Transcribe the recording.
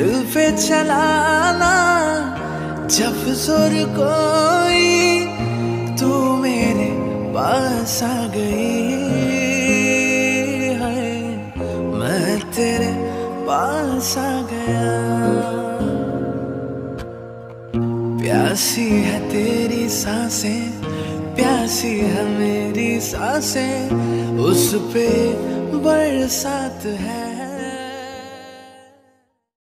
दिल पे चलाना, जब ज़ोर कोई तू मेरे पास आ गई है। मैं तेरे पास आ गया। प्यासी है तेरी साँसें, प्यासी है मेरी साँसें, उस पे बरसात है।